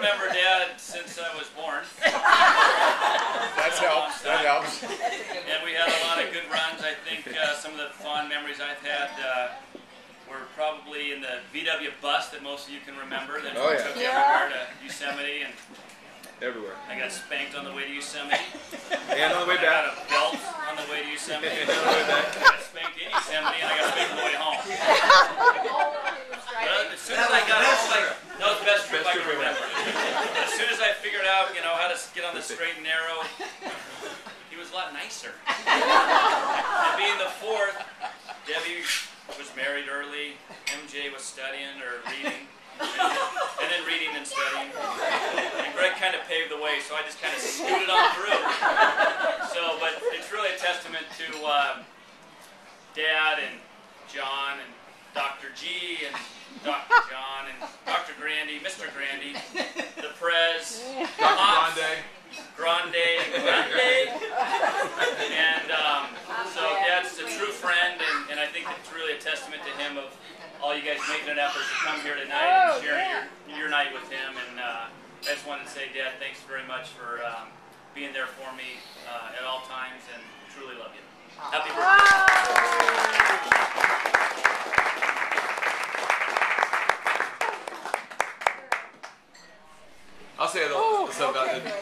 remember Dad since I was born. That helps. That helps. And we had a lot of good runs. I think uh, some of the fond memories I've had uh, were probably in the VW bus that most of you can remember that Oh, yeah. took Yeah. everywhere to Yosemite. And Everywhere. I got spanked on the way to Yosemite. And on the way I got back. a belt on the way to Yosemite. And on the way back. I got spanked in Yosemite and I got spanked on the way home. But as soon as I got home, like, that was the best trip Best I trip can ever. remember. As soon as I figured out, you know, how to get on the straight and narrow, he was a lot nicer. And being the fourth, Debbie was married early, MJ was studying or reading, and, and then reading and studying. And Greg kind of paved the way, so I just kind of scooted on through. So, but it's really a testament to um, Dad and John and Dr. G and Dr. John and and um, so, yeah, it's a true friend, and, and I think it's really a testament to him of all you guys making an effort to come here tonight and oh, sharing your, your night with him. And uh, I just wanted to say, Dad, thanks very much for um, being there for me uh, at all times, and truly love you. Happy birthday. I'll say what's oh, up about it.